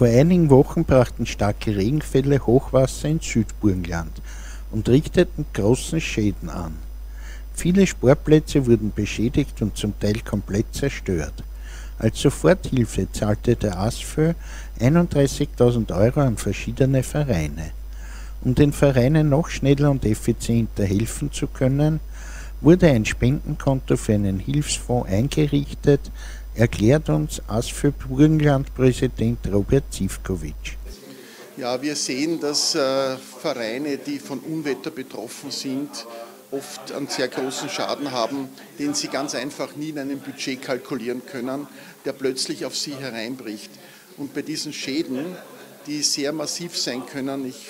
Vor einigen Wochen brachten starke Regenfälle Hochwasser in Südburgenland und richteten großen Schäden an. Viele Sportplätze wurden beschädigt und zum Teil komplett zerstört. Als Soforthilfe zahlte der ASFÖ 31.000 Euro an verschiedene Vereine. Um den Vereinen noch schneller und effizienter helfen zu können, wurde ein Spendenkonto für einen Hilfsfonds eingerichtet, erklärt uns ASFÖ Burgenland-Präsident Robert Zivkovic. Ja, wir sehen, dass äh, Vereine, die von Unwetter betroffen sind, oft einen sehr großen Schaden haben, den sie ganz einfach nie in einem Budget kalkulieren können, der plötzlich auf sie hereinbricht. Und bei diesen Schäden, die sehr massiv sein können, ich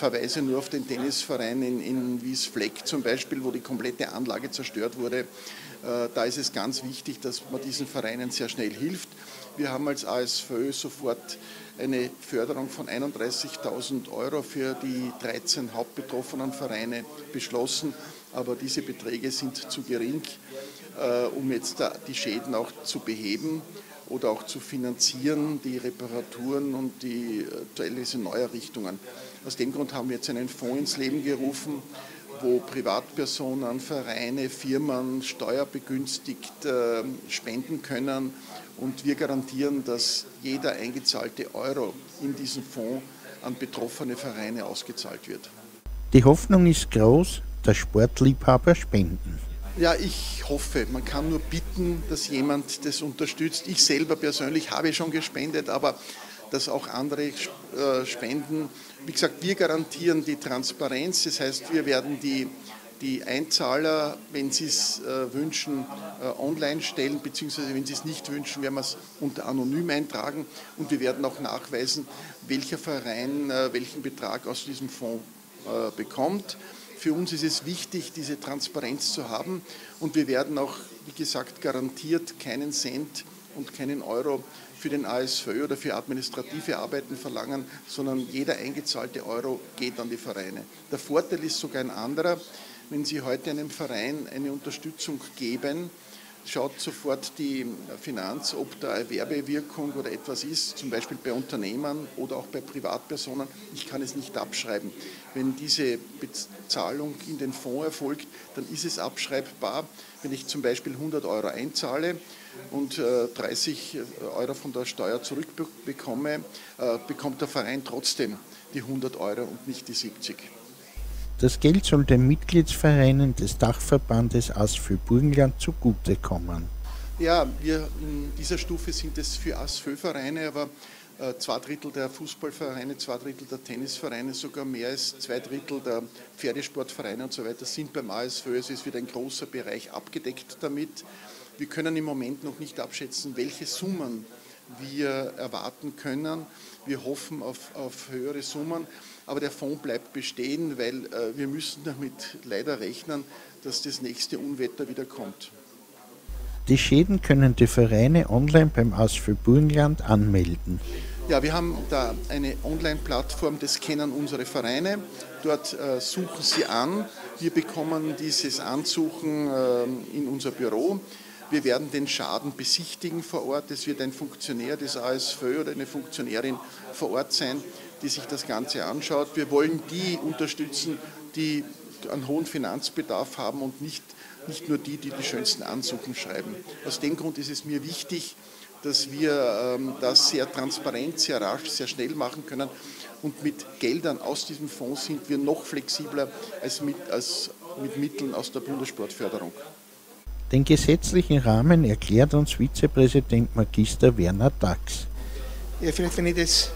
verweise nur auf den Tennisverein in, in Wiesfleck zum Beispiel, wo die komplette Anlage zerstört wurde, äh, da ist es ganz wichtig, dass man diesen Vereinen sehr schnell hilft. Wir haben als ASFÖ sofort eine Förderung von 31.000 Euro für die 13 hauptbetroffenen Vereine beschlossen, aber diese Beträge sind zu gering, äh, um jetzt die Schäden auch zu beheben oder auch zu finanzieren, die Reparaturen und die äh, teilweise Neuerrichtungen. Aus dem Grund haben wir jetzt einen Fonds ins Leben gerufen, wo Privatpersonen, Vereine, Firmen steuerbegünstigt äh, spenden können. Und wir garantieren, dass jeder eingezahlte Euro in diesen Fonds an betroffene Vereine ausgezahlt wird. Die Hoffnung ist groß, dass Sportliebhaber spenden. Ja, ich hoffe. Man kann nur bitten, dass jemand das unterstützt. Ich selber persönlich habe schon gespendet, aber dass auch andere äh, spenden. Wie gesagt, wir garantieren die Transparenz. Das heißt, wir werden die, die Einzahler, wenn sie es äh, wünschen, äh, online stellen, beziehungsweise wenn sie es nicht wünschen, werden wir es unter anonym eintragen. Und wir werden auch nachweisen, welcher Verein welchen Betrag aus diesem Fonds bekommt. Für uns ist es wichtig, diese Transparenz zu haben und wir werden auch, wie gesagt, garantiert keinen Cent und keinen Euro für den ASV oder für administrative Arbeiten verlangen, sondern jeder eingezahlte Euro geht an die Vereine. Der Vorteil ist sogar ein anderer. Wenn Sie heute einem Verein eine Unterstützung geben, schaut sofort die Finanz, ob da eine Werbewirkung oder etwas ist, zum Beispiel bei Unternehmern oder auch bei Privatpersonen. Ich kann es nicht abschreiben. Wenn diese Bezahlung in den Fonds erfolgt, dann ist es abschreibbar. Wenn ich zum Beispiel 100 Euro einzahle und 30 äh, Euro von der Steuer zurückbekomme, äh, bekommt der Verein trotzdem die 100 Euro und nicht die 70. Das Geld soll den Mitgliedsvereinen des Dachverbandes AS für Burgenland zugutekommen. Ja, wir in dieser Stufe sind es für ASFÖ-Vereine, aber äh, zwei Drittel der Fußballvereine, zwei Drittel der Tennisvereine, sogar mehr als zwei Drittel der Pferdesportvereine und so weiter sind beim ASFÖ. Es wird ein großer Bereich abgedeckt damit. Wir können im Moment noch nicht abschätzen, welche Summen wir erwarten können. Wir hoffen auf, auf höhere Summen, aber der Fonds bleibt bestehen, weil äh, wir müssen damit leider rechnen, dass das nächste Unwetter wieder kommt. Die Schäden können die Vereine online beim Aus für Burgenland anmelden. Ja, wir haben da eine Online-Plattform, das kennen unsere Vereine. Dort äh, suchen sie an. Wir bekommen dieses Ansuchen äh, in unser Büro. Wir werden den Schaden besichtigen vor Ort. Es wird ein Funktionär des ASV oder eine Funktionärin vor Ort sein, die sich das Ganze anschaut. Wir wollen die unterstützen, die einen hohen Finanzbedarf haben und nicht, nicht nur die, die die schönsten Ansuchen schreiben. Aus dem Grund ist es mir wichtig, dass wir ähm, das sehr transparent, sehr rasch, sehr schnell machen können. Und mit Geldern aus diesem Fonds sind wir noch flexibler als mit, als mit Mitteln aus der Bundessportförderung. Den gesetzlichen Rahmen erklärt uns Vizepräsident Magister Werner Dax. Ja, vielleicht, wenn ich das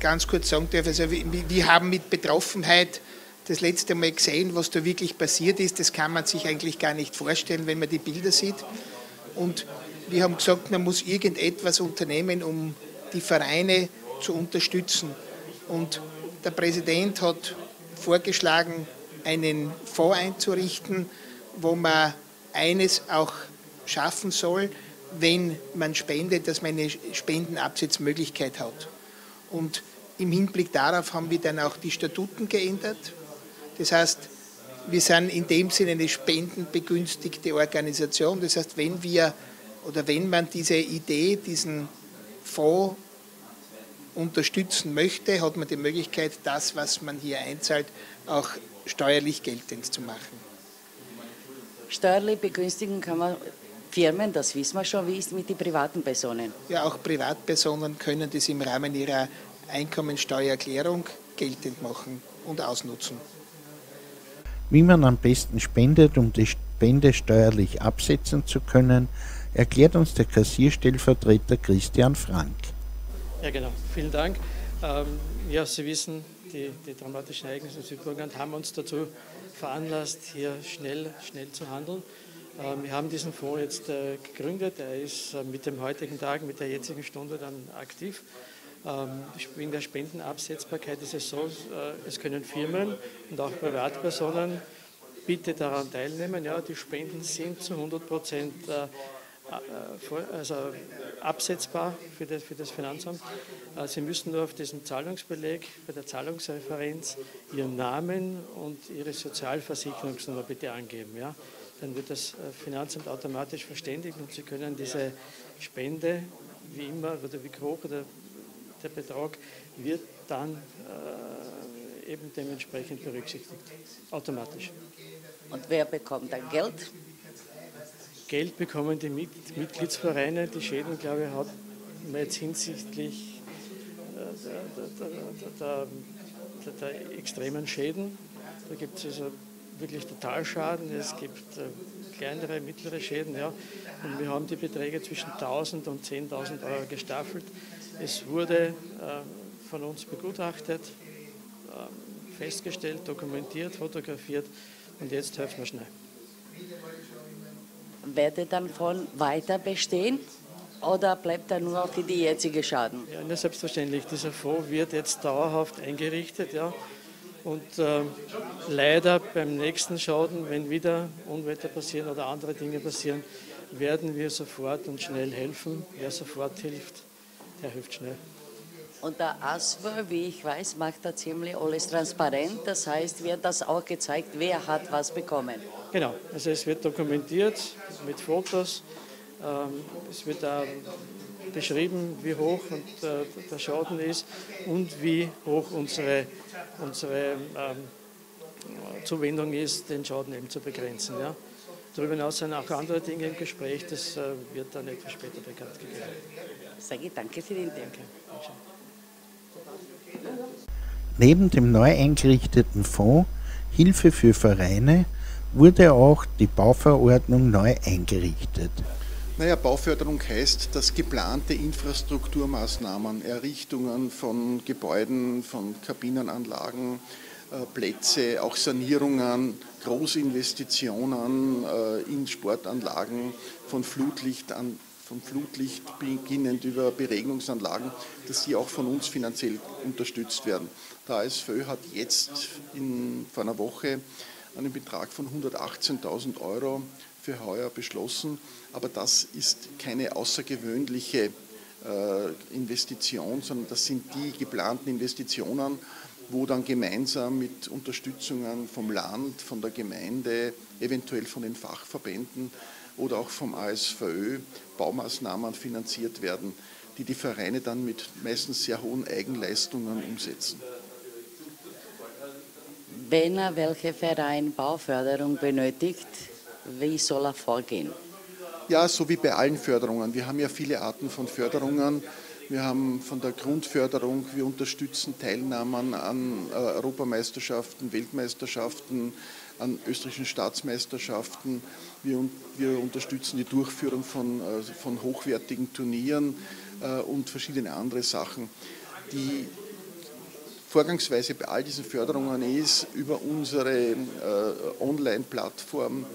ganz kurz sagen darf, also wir haben mit Betroffenheit das letzte Mal gesehen, was da wirklich passiert ist. Das kann man sich eigentlich gar nicht vorstellen, wenn man die Bilder sieht. Und wir haben gesagt, man muss irgendetwas unternehmen, um die Vereine zu unterstützen. Und der Präsident hat vorgeschlagen, einen Fonds einzurichten, wo man eines auch schaffen soll, wenn man spendet, dass man eine Spendenabsetzmöglichkeit hat. Und im Hinblick darauf haben wir dann auch die Statuten geändert. Das heißt, wir sind in dem Sinne eine spendenbegünstigte Organisation. Das heißt, wenn wir oder wenn man diese Idee, diesen Fonds unterstützen möchte, hat man die Möglichkeit, das, was man hier einzahlt, auch steuerlich geltend zu machen. Steuerlich begünstigen kann man Firmen, das wissen wir schon, wie ist mit den privaten Personen? Ja, auch Privatpersonen können das im Rahmen ihrer Einkommensteuererklärung geltend machen und ausnutzen. Wie man am besten spendet, um die Spende steuerlich absetzen zu können, erklärt uns der Kassierstellvertreter Christian Frank. Ja, genau. Vielen Dank. Ähm, ja, Sie wissen, die, die dramatischen Ereignisse in Südburgenland haben uns dazu veranlasst, hier schnell, schnell zu handeln. Ähm, wir haben diesen Fonds jetzt äh, gegründet. Er ist äh, mit dem heutigen Tag, mit der jetzigen Stunde dann aktiv. Ähm, wegen der Spendenabsetzbarkeit ist es so, äh, es können Firmen und auch Privatpersonen bitte daran teilnehmen. Ja, die Spenden sind zu 100 Prozent also absetzbar für das, für das Finanzamt. Sie müssen nur auf diesem Zahlungsbeleg bei der Zahlungsreferenz Ihren Namen und Ihre Sozialversicherungsnummer bitte angeben. Ja? dann wird das äh, Finanzamt automatisch verständigt und Sie können diese Spende, wie immer, oder wie hoch oder der Betrag, wird dann äh, eben dementsprechend berücksichtigt, automatisch. Und wer bekommt dann Geld? Geld bekommen die Mitgliedsvereine. Die Schäden, glaube ich, hat man jetzt hinsichtlich äh, der, der, der, der extremen Schäden. Da gibt es also wirklich Totalschaden, es gibt äh, kleinere, mittlere Schäden. Ja. Und wir haben die Beträge zwischen 1000 und 10.000 Euro gestaffelt. Es wurde äh, von uns begutachtet, äh, festgestellt, dokumentiert, fotografiert und jetzt helfen wir schnell. Werde dann von weiter bestehen? Oder bleibt er nur für die jetzige Schaden? Ja, selbstverständlich. Dieser Fonds wird jetzt dauerhaft eingerichtet. Ja. Und äh, leider beim nächsten Schaden, wenn wieder Unwetter passieren oder andere Dinge passieren, werden wir sofort und schnell helfen. Wer sofort hilft, der hilft schnell. Und der ASWO, wie ich weiß, macht da ziemlich alles transparent. Das heißt, wird das auch gezeigt, wer hat was bekommen. Genau, also es wird dokumentiert mit Fotos. Ähm, es wird da beschrieben, wie hoch äh, der Schaden ist und wie hoch unsere, unsere ähm, Zuwendung ist, den Schaden eben zu begrenzen. Ja. Darüber hinaus sind auch andere Dinge im Gespräch, das äh, wird dann etwas später bekannt gegeben. Sage ich danke für den Dank. Neben dem neu eingerichteten Fonds Hilfe für Vereine wurde auch die Bauverordnung neu eingerichtet. Naja, Bauförderung heißt, dass geplante Infrastrukturmaßnahmen, Errichtungen von Gebäuden, von Kabinenanlagen, äh, Plätze, auch Sanierungen, Großinvestitionen äh, in Sportanlagen von Flutlicht von Flutlicht beginnend über Beregnungsanlagen, dass die auch von uns finanziell unterstützt werden. Der ASFÖ hat jetzt in, vor einer Woche einen Betrag von 118.000 Euro für heuer beschlossen, aber das ist keine außergewöhnliche äh, Investition, sondern das sind die geplanten Investitionen, wo dann gemeinsam mit Unterstützungen vom Land, von der Gemeinde, eventuell von den Fachverbänden oder auch vom ASVÖ Baumaßnahmen finanziert werden, die die Vereine dann mit meistens sehr hohen Eigenleistungen umsetzen. Wenn er welcher Verein Bauförderung benötigt, wie soll er vorgehen? Ja, so wie bei allen Förderungen. Wir haben ja viele Arten von Förderungen. Wir haben von der Grundförderung, wir unterstützen Teilnahmen an äh, Europameisterschaften, Weltmeisterschaften, an österreichischen Staatsmeisterschaften. Wir, wir unterstützen die Durchführung von, äh, von hochwertigen Turnieren äh, und verschiedene andere Sachen. Die Vorgangsweise bei all diesen Förderungen ist, über unsere Online-Plattform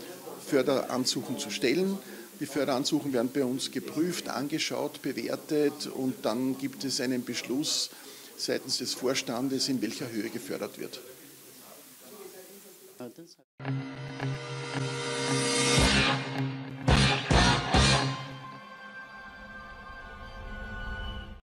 Förderansuchen zu stellen. Die Förderansuchen werden bei uns geprüft, angeschaut, bewertet und dann gibt es einen Beschluss seitens des Vorstandes, in welcher Höhe gefördert wird. 呃，等下